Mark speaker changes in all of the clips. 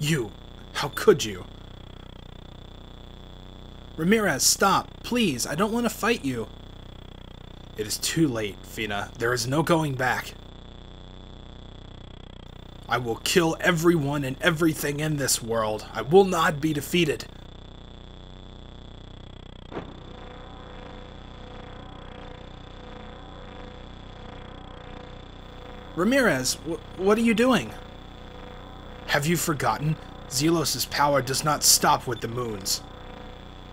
Speaker 1: You. How could you? Ramirez, stop. Please, I don't want to fight you. It is too late, Fina. There is no going back. I will kill everyone and everything in this world. I will not be defeated. Ramirez, wh what are you doing? Have you forgotten? Zelos' power does not stop with the moons.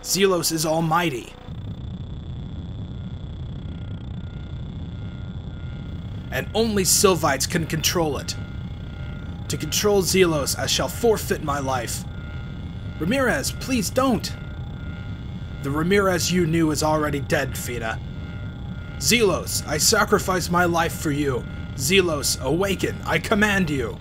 Speaker 1: Zelos is almighty. And only Sylvites can control it. To control Zelos, I shall forfeit my life. Ramirez, please don't! The Ramirez you knew is already dead, Fina. Zelos, I sacrifice my life for you. Zelos, awaken, I command you.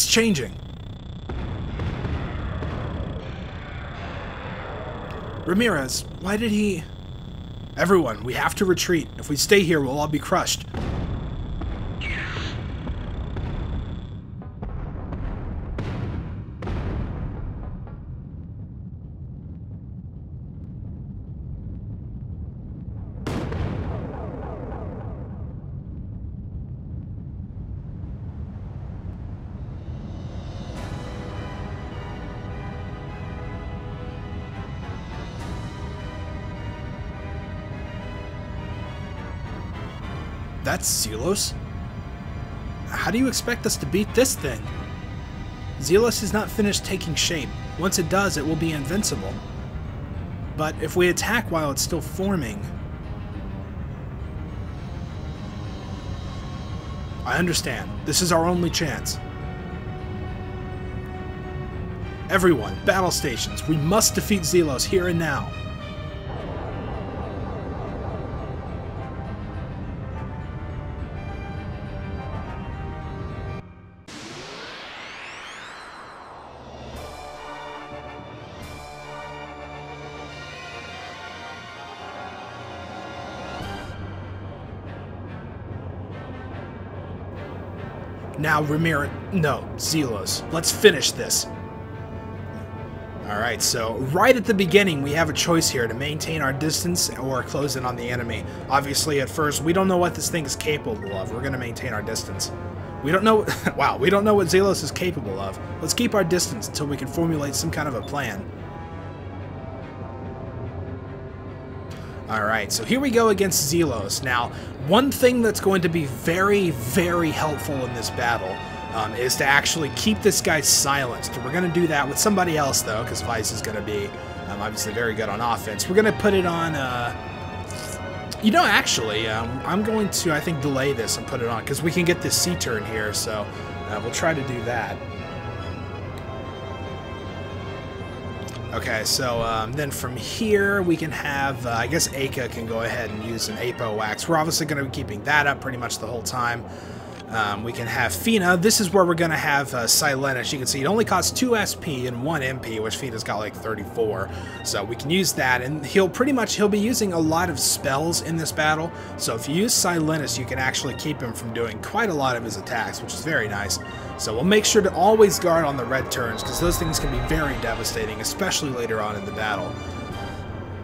Speaker 1: It's changing. Ramirez, why did he... Everyone, we have to retreat. If we stay here, we'll all be crushed. That's Zelos? How do you expect us to beat this thing? Zelos is not finished taking shape. Once it does, it will be invincible. But if we attack while it's still forming... I understand. This is our only chance. Everyone, battle stations, we must defeat Zelos here and now. Now, Ramirez. No, Zelos. Let's finish this. Alright, so right at the beginning, we have a choice here to maintain our distance or close in on the enemy. Obviously, at first, we don't know what this thing is capable of. We're going to maintain our distance. We don't know... wow, we don't know what Zelos is capable of. Let's keep our distance until we can formulate some kind of a plan. Alright, so here we go against Zelos. Now, one thing that's going to be very, very helpful in this battle um, is to actually keep this guy silenced. We're going to do that with somebody else, though, because Vyse is going to be um, obviously very good on offense. We're going to put it on... Uh, you know, actually, um, I'm going to, I think, delay this and put it on, because we can get this C-turn here, so uh, we'll try to do that. Okay, so um, then from here we can have, uh, I guess Aika can go ahead and use an Apo Wax. We're obviously going to be keeping that up pretty much the whole time. Um, we can have Fina. This is where we're going to have uh, Silenus. You can see it only costs 2 SP and 1 MP, which Fina's got like 34. So we can use that, and he'll pretty much, he'll be using a lot of spells in this battle. So if you use Silenus, you can actually keep him from doing quite a lot of his attacks, which is very nice. So we'll make sure to always guard on the red turns, because those things can be very devastating, especially later on in the battle.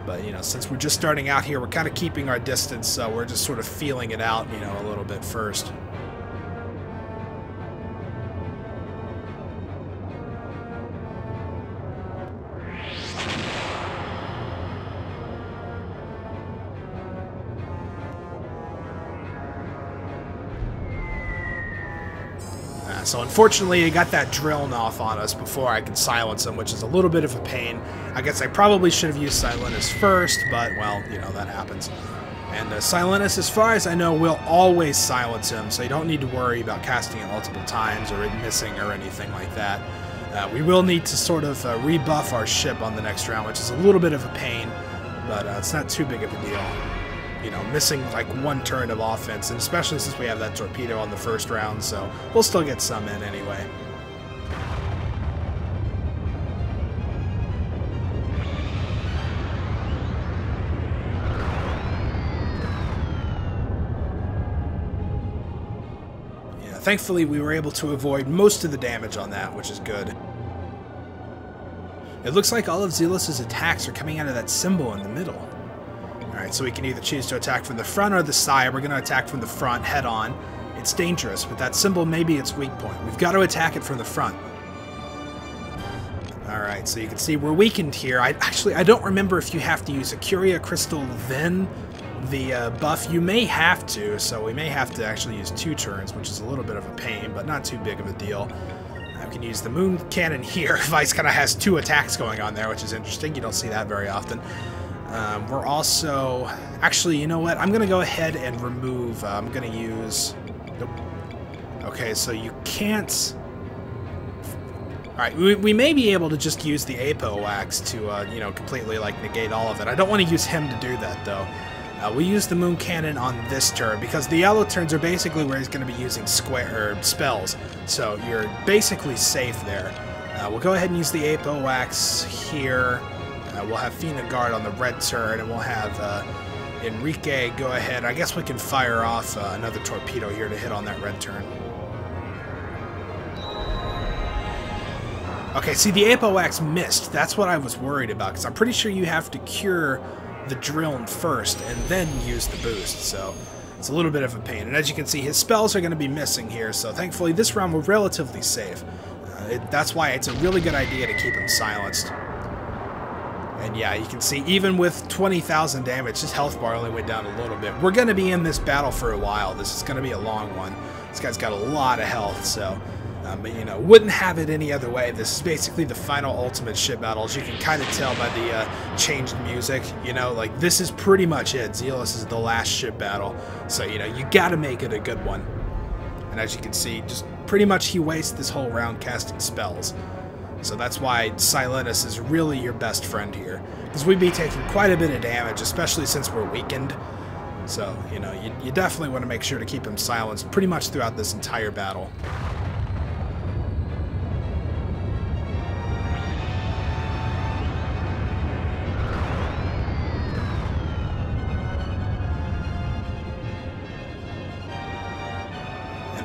Speaker 1: But, you know, since we're just starting out here, we're kind of keeping our distance, so we're just sort of feeling it out, you know, a little bit first. So unfortunately he got that drill off on us before I could silence him, which is a little bit of a pain. I guess I probably should have used Silenus first, but, well, you know, that happens. And uh, Silenus, as far as I know, will always silence him, so you don't need to worry about casting it multiple times or it missing or anything like that. Uh, we will need to sort of uh, rebuff our ship on the next round, which is a little bit of a pain, but uh, it's not too big of a deal. You know, missing like one turn of offense, and especially since we have that torpedo on the first round, so we'll still get some in anyway. Yeah, thankfully we were able to avoid most of the damage on that, which is good. It looks like all of Zelos' attacks are coming out of that symbol in the middle. So we can either choose to attack from the front or the side. We're going to attack from the front head on. It's dangerous, but that symbol may be its weak point. We've got to attack it from the front. Alright, so you can see we're weakened here. I Actually, I don't remember if you have to use a Curia Crystal then the uh, buff. You may have to, so we may have to actually use two turns, which is a little bit of a pain, but not too big of a deal. I can use the moon cannon here. Vyse kind of has two attacks going on there, which is interesting. You don't see that very often. Um, we're also... Actually, you know what? I'm going to go ahead and remove... Uh, I'm going to use... Nope. Okay, so you can't... Alright, we, we may be able to just use the Apo Wax to, uh, you know, completely, like, negate all of it. I don't want to use him to do that, though. Uh, we use the Moon Cannon on this turn because the yellow turns are basically where he's going to be using square or spells. So you're basically safe there. Uh, we'll go ahead and use the Apo Wax here. Uh, we'll have Fina guard on the red turn, and we'll have uh, Enrique go ahead. I guess we can fire off uh, another torpedo here to hit on that red turn. Okay, see, the Apo Wax missed. That's what I was worried about, because I'm pretty sure you have to cure the drill first and then use the boost, so it's a little bit of a pain. And as you can see, his spells are going to be missing here, so thankfully this round we're relatively safe. Uh, it, that's why it's a really good idea to keep him silenced. And yeah, you can see even with 20,000 damage, his health bar only went down a little bit. We're going to be in this battle for a while. This is going to be a long one. This guy's got a lot of health, so um, but, you know, wouldn't have it any other way. This is basically the final ultimate ship battles. You can kind of tell by the uh, changed music, you know, like this is pretty much it. Zelos is the last ship battle. So, you know, you got to make it a good one. And as you can see, just pretty much he wastes this whole round casting spells. So that's why Silenus is really your best friend here. Because we'd be taking quite a bit of damage, especially since we're weakened. So, you know, you, you definitely want to make sure to keep him silenced pretty much throughout this entire battle.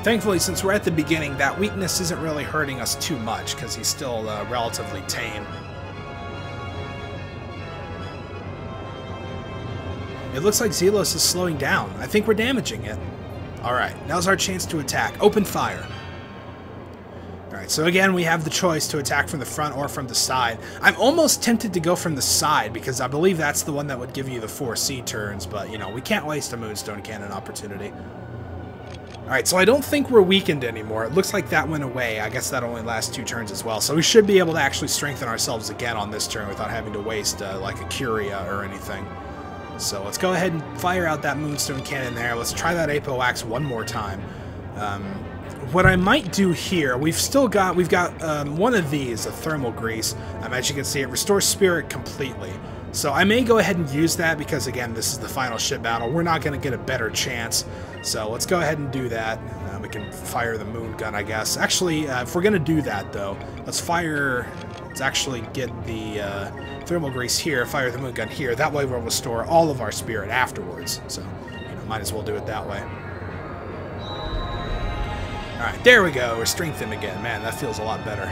Speaker 1: Thankfully, since we're at the beginning, that weakness isn't really hurting us too much, because he's still uh, relatively tame. It looks like Zelos is slowing down. I think we're damaging it. Alright, now's our chance to attack. Open fire. Alright, so again, we have the choice to attack from the front or from the side. I'm almost tempted to go from the side, because I believe that's the one that would give you the four C turns, but, you know, we can't waste a Moonstone Cannon opportunity. Alright, so I don't think we're weakened anymore. It looks like that went away. I guess that only lasts two turns as well. So we should be able to actually strengthen ourselves again on this turn without having to waste uh, like a Curia or anything. So let's go ahead and fire out that Moonstone Cannon there. Let's try that Apo Wax one more time. Um, what I might do here, we've still got, we've got um, one of these, a Thermal Grease. Um, as you can see, it restores Spirit completely. So I may go ahead and use that because, again, this is the final ship battle. We're not going to get a better chance. So let's go ahead and do that. Uh, we can fire the moon gun, I guess. Actually, uh, if we're going to do that, though, let's fire... Let's actually get the uh, thermal grease here, fire the moon gun here. That way we'll restore all of our spirit afterwards. So, you know, might as well do it that way. Alright, there we go. We're strengthened again. Man, that feels a lot better.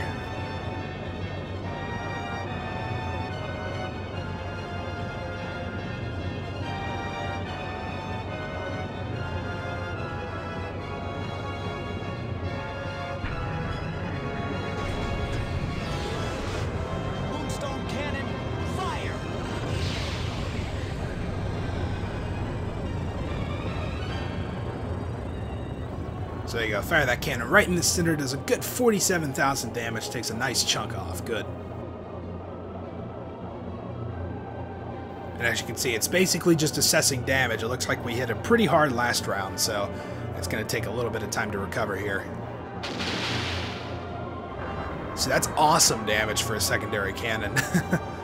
Speaker 1: Fire that cannon right in the center, does a good 47,000 damage, takes a nice chunk off, good. And as you can see, it's basically just assessing damage. It looks like we hit it pretty hard last round, so it's going to take a little bit of time to recover here. So that's awesome damage for a secondary cannon.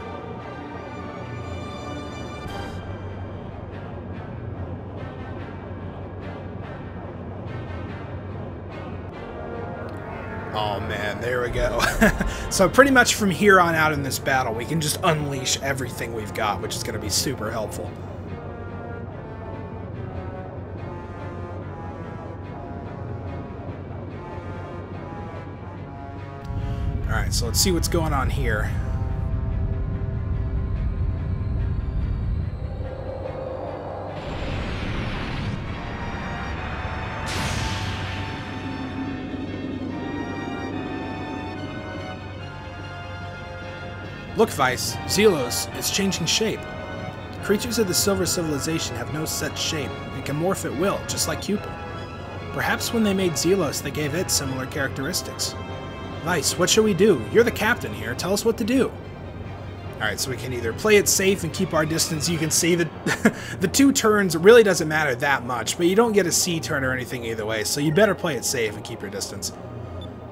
Speaker 1: Oh man, there we go. so pretty much from here on out in this battle, we can just unleash everything we've got, which is going to be super helpful. Alright, so let's see what's going on here. Vyse, Zelos is changing shape. Creatures of the Silver Civilization have no set shape and can morph at will, just like Cupil. Perhaps when they made Zelos, they gave it similar characteristics. Vyse, what should we do? You're the captain here. Tell us what to do. Alright, so we can either play it safe and keep our distance. You can see that the two turns really doesn't matter that much, but you don't get a C turn or anything either way, so you better play it safe and keep your distance.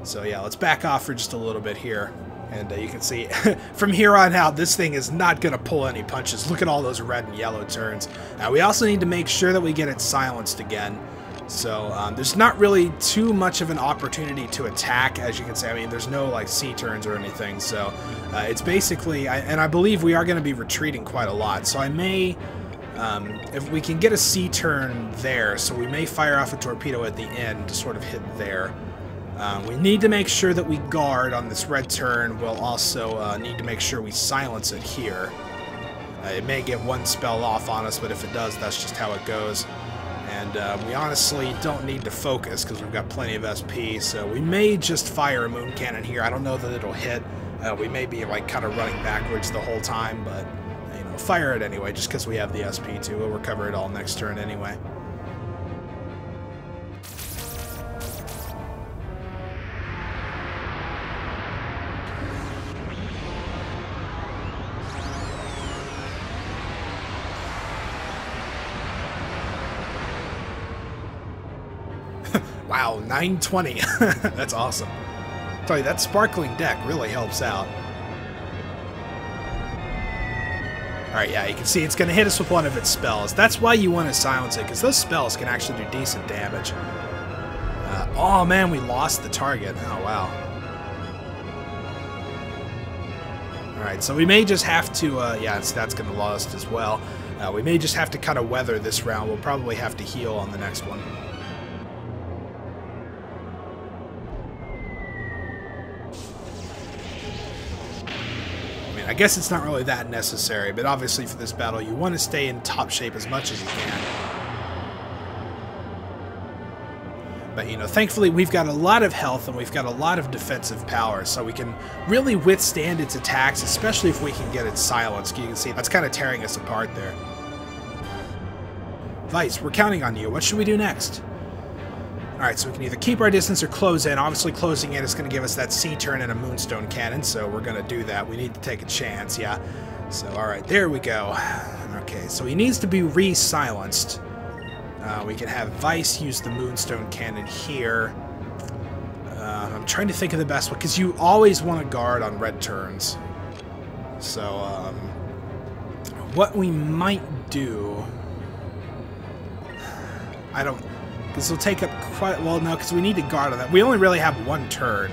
Speaker 1: So yeah, let's back off for just a little bit here. And uh, you can see from here on out, this thing is not going to pull any punches. Look at all those red and yellow turns. Now, we also need to make sure that we get it silenced again. So um, there's not really too much of an opportunity to attack, as you can see. I mean, there's no like C turns or anything. So uh, it's basically, I, and I believe we are going to be retreating quite a lot. So I may, um, if we can get a C turn there, so we may fire off a torpedo at the end to sort of hit there. Um, we need to make sure that we guard on this red turn. We'll also uh, need to make sure we silence it here. Uh, it may get one spell off on us, but if it does, that's just how it goes. And uh, we honestly don't need to focus because we've got plenty of SP, so we may just fire a moon cannon here. I don't know that it'll hit. Uh, we may be like kind of running backwards the whole time, but you know, fire it anyway, just because we have the SP too. We'll recover it all next turn anyway. 920. That's awesome. Sorry, that sparkling deck really helps out. Alright, yeah, you can see it's going to hit us with one of its spells. That's why you want to silence it, because those spells can actually do decent damage. Uh, oh man, we lost the target. Oh wow. Alright, so we may just have to, uh, yeah, that's going to lost as well. Uh, we may just have to kind of weather this round. We'll probably have to heal on the next one. I guess it's not really that necessary, but obviously for this battle you want to stay in top shape as much as you can. But, you know, thankfully we've got a lot of health and we've got a lot of defensive power, so we can really withstand its attacks, especially if we can get it silenced. You can see that's kind of tearing us apart there. Vyse, we're counting on you. What should we do next? Alright, so we can either keep our distance or close in. Obviously, closing in is going to give us that C-turn and a Moonstone Cannon, so we're going to do that. We need to take a chance, yeah. So, alright, there we go. Okay, so he needs to be re-silenced. Uh, we can have Vyse use the Moonstone Cannon here. Uh, I'm trying to think of the best one, because you always want to guard on red turns. So, um, what we might do... I don't... This will take up quite... Well, no, because we need to guard on that. We only really have one turn.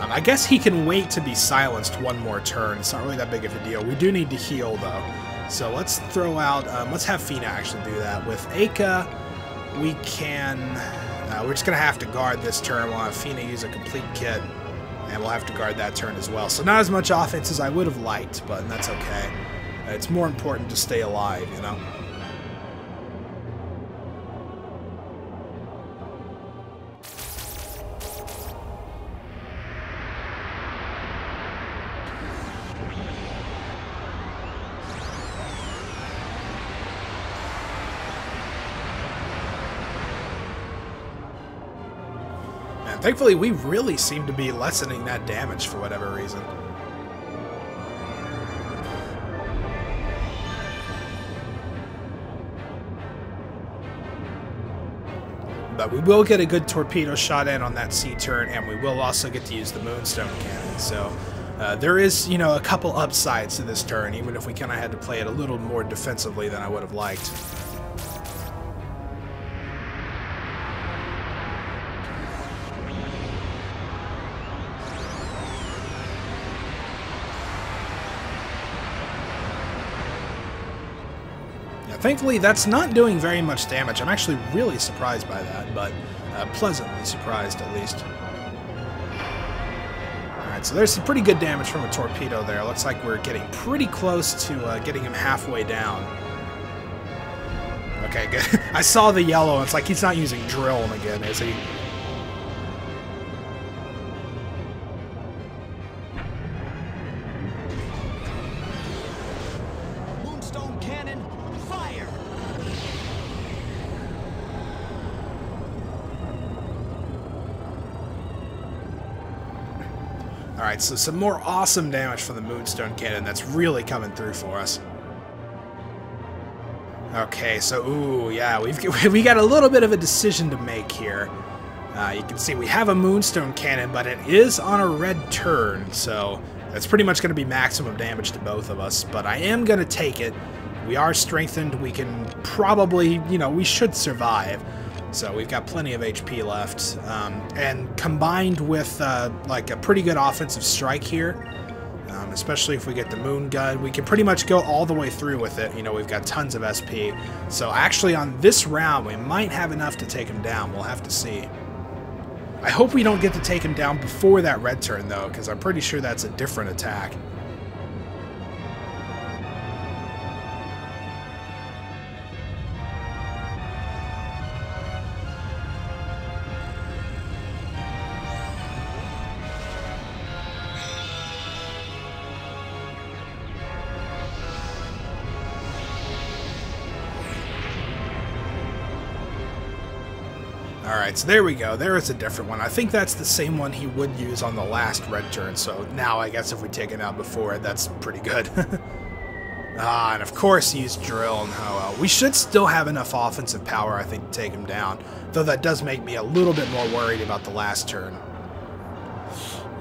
Speaker 1: Um, I guess he can wait to be silenced one more turn. It's not really that big of a deal. We do need to heal, though. So let's throw out... Um, let's have Fina actually do that. With Aika, we can... Uh, we're just going to have to guard this turn. We'll have Fina use a complete kit. And we'll have to guard that turn as well. So not as much offense as I would have liked, but that's okay. It's more important to stay alive, you know? Thankfully, we really seem to be lessening that damage for whatever reason. But we will get a good torpedo shot in on that C turn, and we will also get to use the Moonstone Cannon. So uh, there is, you know, a couple upsides to this turn, even if we kind of had to play it a little more defensively than I would have liked. Thankfully, that's not doing very much damage. I'm actually really surprised by that, but uh, pleasantly surprised at least. Alright, so there's some pretty good damage from a torpedo there. Looks like we're getting pretty close to uh, getting him halfway down. Okay, good. I saw the yellow. It's like he's not using drill again, is he? Alright, so some more awesome damage from the Moonstone Cannon that's really coming through for us. Okay, so, ooh, yeah, we've we got a little bit of a decision to make here. Uh, you can see we have a Moonstone Cannon, but it is on a red turn, so that's pretty much going to be maximum damage to both of us. But I am going to take it. We are strengthened. We can probably, you know, we should survive. So we've got plenty of HP left. Um, and combined with, uh, like, a pretty good offensive strike here, um, especially if we get the moon gun. We can pretty much go all the way through with it. You know, we've got tons of SP. So actually on this round, we might have enough to take him down. We'll have to see. I hope we don't get to take him down before that red turn, though, because I'm pretty sure that's a different attack. Alright, so there we go. There is a different one. I think that's the same one he would use on the last red turn, so now I guess if we take it out before, that's pretty good. ah, and of course he used drill and oh well. We should still have enough offensive power, I think, to take him down. Though that does make me a little bit more worried about the last turn.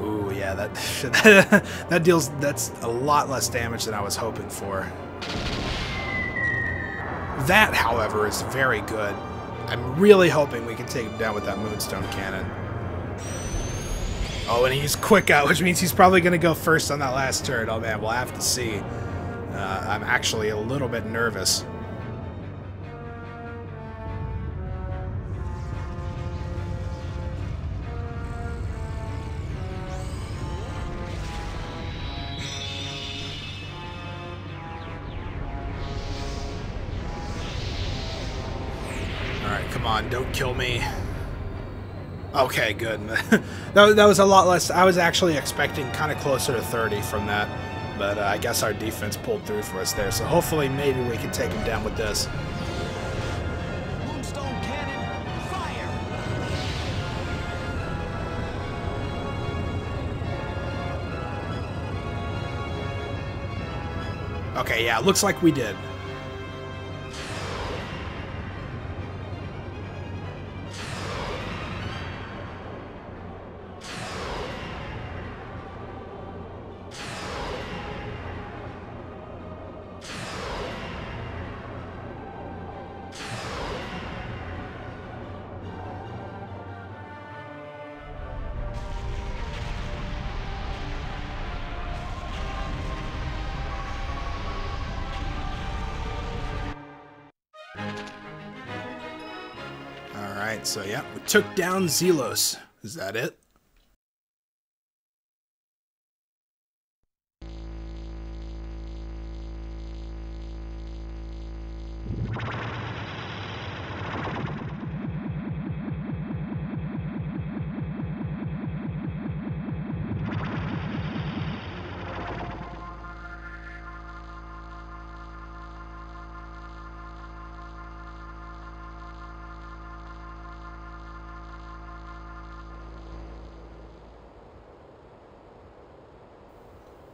Speaker 1: Ooh, yeah, that that deals that's a lot less damage than I was hoping for. That, however, is very good. I'm really hoping we can take him down with that Moonstone Cannon. Oh, and he's quick out, which means he's probably going to go first on that last turn. Oh, man, we'll have to see. Uh, I'm actually a little bit nervous. Alright, come on, don't kill me. Okay, good. that, that was a lot less. I was actually expecting kind of closer to 30 from that. But uh, I guess our defense pulled through for us there. So hopefully maybe we can take him down with this.
Speaker 2: Moonstone cannon, fire!
Speaker 1: Okay, yeah, looks like we did. So yeah, we took down Zelos. Is that it?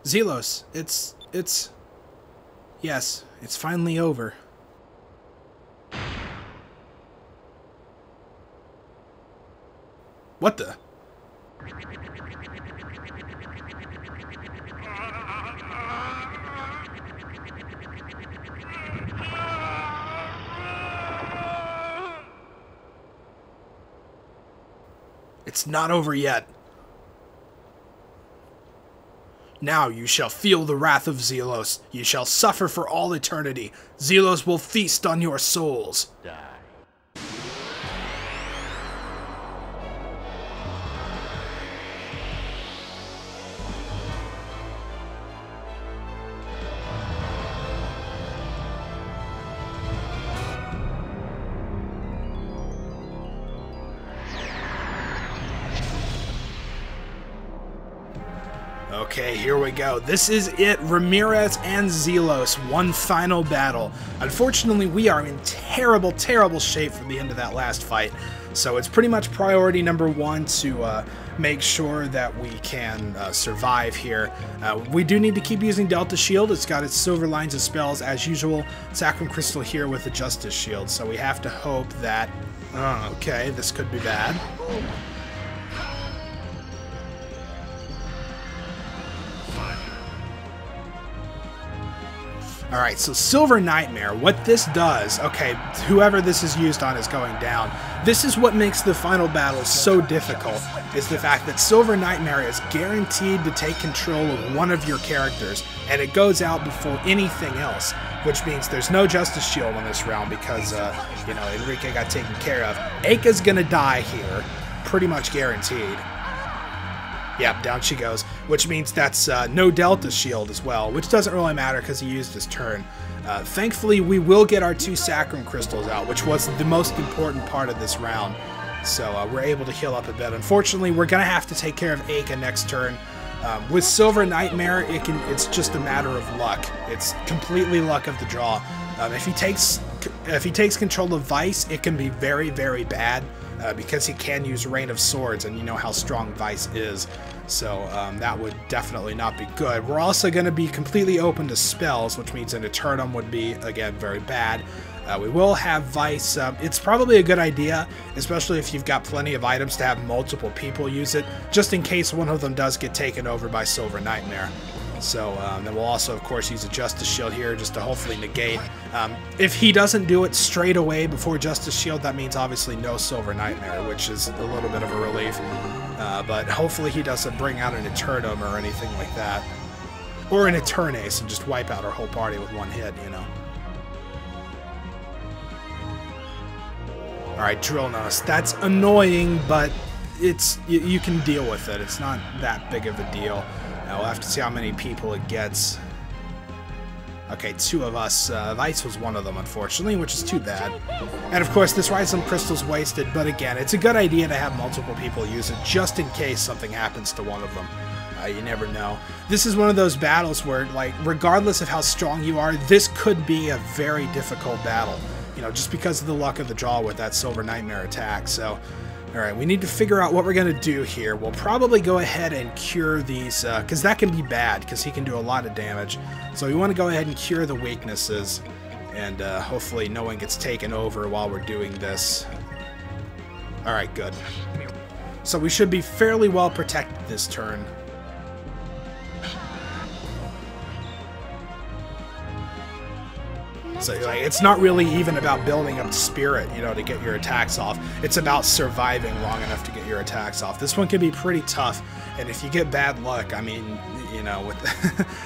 Speaker 1: Zelos, it's it's yes, it's finally over. What the? It's not over yet. Now you shall feel the wrath of Zelos. You shall suffer for all eternity. Zelos will feast on your souls.
Speaker 3: Die.
Speaker 1: Go. This is it. Ramirez and Zelos, one final battle. Unfortunately, we are in terrible, terrible shape from the end of that last fight. So it's pretty much priority number one to uh, make sure that we can uh, survive here. Uh, we do need to keep using Delta Shield. It's got its silver lines of spells as usual. Sacrum Crystal here with the Justice Shield. So we have to hope that... Oh, okay, this could be bad. All right, so Silver Nightmare, what this does, okay, whoever this is used on is going down. This is what makes the final battle so difficult, is the fact that Silver Nightmare is guaranteed to take control of one of your characters, and it goes out before anything else, which means there's no Justice Shield in this round because, uh, you know, Enrique got taken care of. Aika's gonna die here, pretty much guaranteed. Yep, down she goes, which means that's uh, no Delta shield as well, which doesn't really matter because he used his turn. Uh, thankfully, we will get our two Sacrum Crystals out, which was the most important part of this round. So uh, we're able to heal up a bit. Unfortunately, we're going to have to take care of Aika next turn. Um, with Silver Nightmare, it can it's just a matter of luck. It's completely luck of the draw. Um, if he takes if he takes control of Vyse, it can be very very bad uh, because he can use Rain of Swords, and you know how strong Vyse is. So um, that would definitely not be good. We're also going to be completely open to spells, which means an Eternum would be again very bad. Uh, we will have Vyse. Uh, it's probably a good idea, especially if you've got plenty of items to have multiple people use it, just in case one of them does get taken over by Silver Nightmare. So um, then we'll also, of course, use a Justice Shield here just to hopefully negate. Um, if he doesn't do it straight away before Justice Shield, that means obviously no Silver Nightmare, which is a little bit of a relief. Uh, but hopefully he doesn't bring out an Eternum or anything like that. Or an Eternace and just wipe out our whole party with one hit, you know. Alright, Drill Nose. That's annoying, but it's you, you, can deal with it. It's not that big of a deal. Now we'll have to see how many people it gets. Okay, two of us. Uh, Vyse was one of them, unfortunately, which is too bad. And of course, this Rhizome Crystal's wasted, but again, it's a good idea to have multiple people use it, just in case something happens to one of them. Uh, you never know. This is one of those battles where, like, regardless of how strong you are, this could be a very difficult battle. You know, just because of the luck of the draw with that Silver Nightmare attack, so... Alright, we need to figure out what we're going to do here. We'll probably go ahead and cure these, because uh, that can be bad, because he can do a lot of damage. So we want to go ahead and cure the weaknesses, and uh, hopefully no one gets taken over while we're doing this. Alright, good. So we should be fairly well protected this turn. So like, it's not really even about building up spirit, you know, to get your attacks off. It's about surviving long enough to get your attacks off. This one can be pretty tough, and if you get bad luck, I mean, you know, with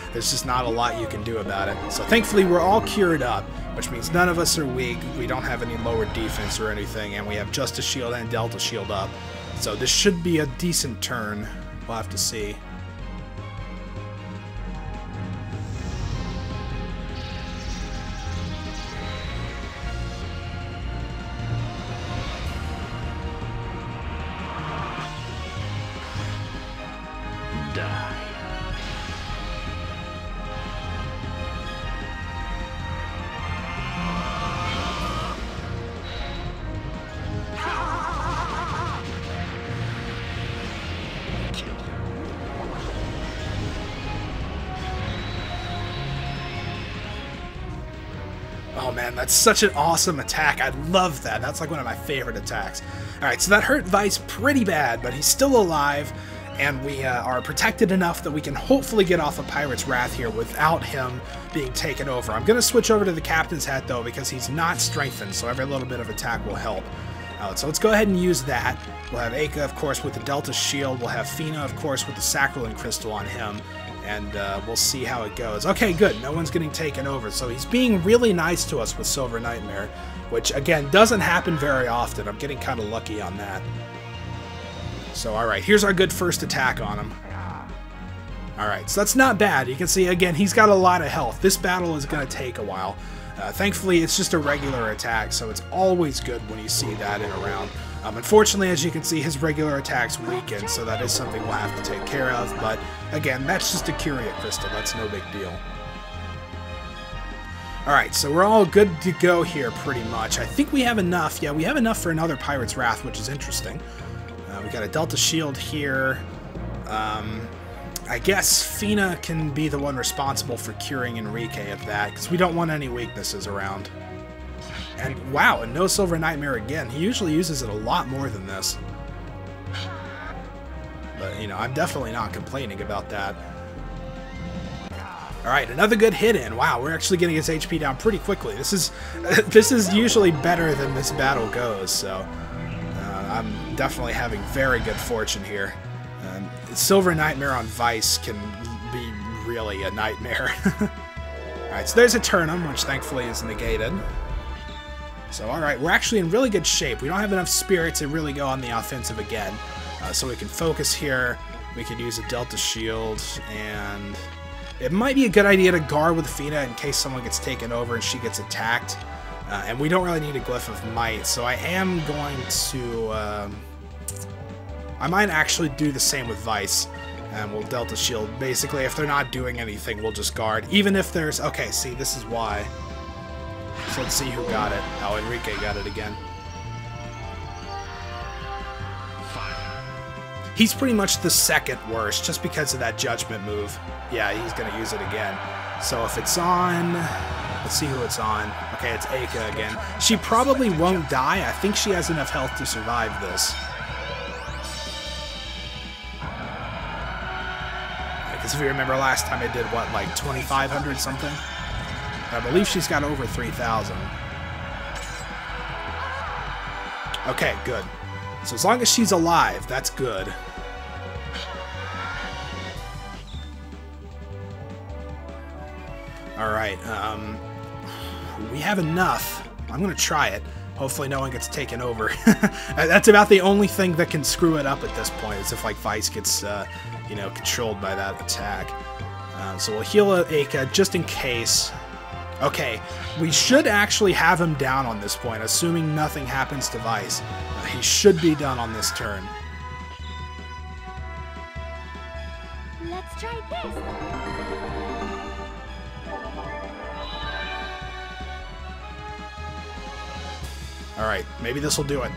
Speaker 1: there's just not a lot you can do about it. So thankfully, we're all cured up, which means none of us are weak. We don't have any lower defense or anything, and we have Justice Shield and Delta Shield up. So this should be a decent turn. We'll have to see. Man, that's such an awesome attack. I love that. That's like one of my favorite attacks. Alright, so that hurt Vyse pretty bad, but he's still alive, and we uh, are protected enough that we can hopefully get off of Pirate's Wrath here without him being taken over. I'm going to switch over to the Captain's Hat, though, because he's not strengthened, so every little bit of attack will help. Uh, so let's go ahead and use that. We'll have Aika, of course, with the Delta Shield. We'll have Fina, of course, with the Saccharine Crystal on him. And uh, we'll see how it goes. Okay, good. No one's getting taken over, so he's being really nice to us with Silver Nightmare, which, again, doesn't happen very often. I'm getting kind of lucky on that. So, alright, here's our good first attack on him. Alright, so that's not bad. You can see, again, he's got a lot of health. This battle is going to take a while. Uh, thankfully, it's just a regular attack, so it's always good when you see that in a round. Um, unfortunately, as you can see, his regular attacks weaken, so that is something we'll have to take care of, but again, that's just a Curia Crystal, that's no big deal. Alright, so we're all good to go here, pretty much. I think we have enough. Yeah, we have enough for another Pirate's Wrath, which is interesting. Uh, we got a Delta Shield here. Um, I guess Fina can be the one responsible for curing Enrique at that, because we don't want any weaknesses around. And wow, and no Silver Nightmare again. He usually uses it a lot more than this. But, you know, I'm definitely not complaining about that. Alright, another good hit in. Wow, we're actually getting his HP down pretty quickly. This is this is usually better than this battle goes, so uh, I'm definitely having very good fortune here. Um, Silver Nightmare on Vyse can be really a nightmare. Alright, so there's a Turnum, which thankfully is negated. So, alright, we're actually in really good shape. We don't have enough spirit to really go on the offensive again. Uh, so we can focus here. We could use a Delta Shield, and it might be a good idea to guard with Fina in case someone gets taken over and she gets attacked. Uh, and we don't really need a Glyph of Might, so I am going to... Um, I might actually do the same with Vyse. And we'll Delta Shield. Basically, if they're not doing anything, we'll just guard. Even if there's... Okay, see, this is why. So let's see who got it. Oh, Enrique got it again. He's pretty much the second worst, just because of that judgment move. Yeah, he's going to use it again. So if it's on... Let's see who it's on. Okay, it's Aika again. She probably won't die. I think she has enough health to survive this. Because if you remember last time I did, what, like 2,500 something? I believe she's got over 3,000. Okay, good. So as long as she's alive, that's good. Alright, um... We have enough. I'm gonna try it. Hopefully no one gets taken over. That's about the only thing that can screw it up at this point, is if, like, Vyse gets, uh, you know, controlled by that attack. Um, so we'll heal Aika just in case. Okay, we should actually have him down on this point, assuming nothing happens to Vyse. He should be done on this turn.
Speaker 3: Let's try this.
Speaker 1: Alright, maybe this will do it.